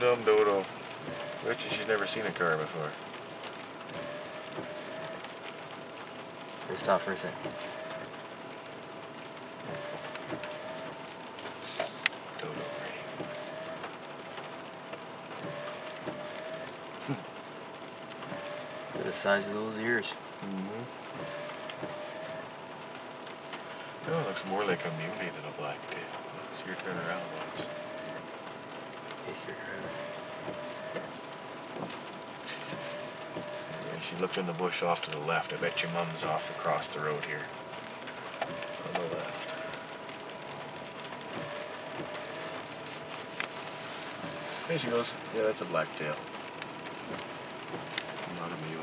dumb dodo. Bet you she's never seen a car before. Let's stop for a second. Dodo. Look at the size of those ears. Mm-hmm. No, it looks more like a muley than a blacktail. Let's see her turn around once. Face your driver. Yeah, she looked in the bush off to the left. I bet your mum's off across the road here. On the left. There she goes. Yeah, that's a blacktail. Not a muley.